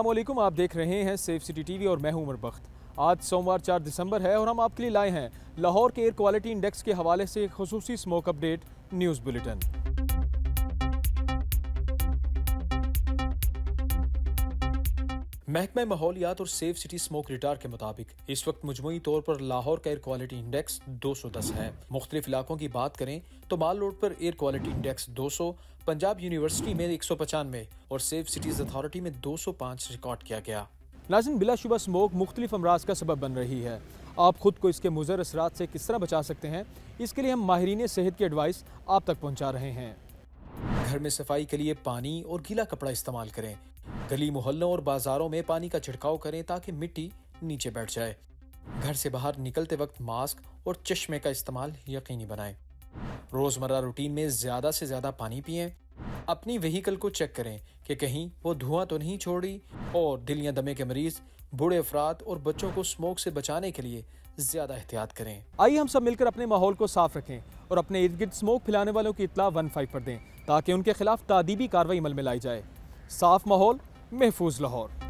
वालेकुम आप देख रहे हैं सेफ़ सिटी टीवी और मैं हूँ उमर बख्त। आज सोमवार 4 दिसंबर है और हम आपके लिए लाए हैं लाहौर के एयर क्वालिटी इंडेक्स के हवाले से खसूसी स्मोक अपडेट न्यूज़ बुलेटिन महकमा माहौलियात और सेफ़ सिटी स्मोक रिटार के मुताबिक इस वक्त मजमू तौर पर लाहौर का एयर क्वालिटी इंडेक्स 210 है। मुख्तलिफ़ इलाकों की बात करें तो माल रोड पर air quality index 200, Punjab university में एक सौ पचानवे और सेफ़ सिटीज़ अथॉरिटी में 205 रिकॉर्ड किया गया। नाजिन बिलाशुबा स्मोक मुख्तलिफ़ अमराज का सबब बन रही है। आप खुद को इसके मुजर असरात से किस तरह बचा सकते हैं? इसके लिए हम माहरीन सेहत की एडवाइस आप तक पहुँचा रहे हैं। घर में सफ़ाई के लिए पानी और गीला कपड़ा इस्तेमाल करें। गली मोहल्लों और बाजारों में पानी का छिड़काव करें ताकि मिट्टी नीचे बैठ जाए। घर से बाहर निकलते वक्त मास्क और चश्मे का इस्तेमाल यकीनी बनाएँ। रोज़मर्रा रूटीन में ज़्यादा से ज़्यादा पानी पिएँ। अपनी व्हीकल को चेक करें कि कहीं वो धुआँ तो नहीं छोड़ी और दिल या दमे के मरीज़, बूढ़े अफराद और बच्चों को स्मोक से बचाने के लिए ज़्यादा एहतियात करें। आइए हम सब मिलकर अपने माहौल को साफ़ रखें और अपने इर्द गिर्द स्मोक फैलाने वालों की इतला वन फाइव पर दें। ताकि उनके खिलाफ तादीबी कार्रवाई अमल में लाई जाए। साफ़ माहौल महफूज लाहौर।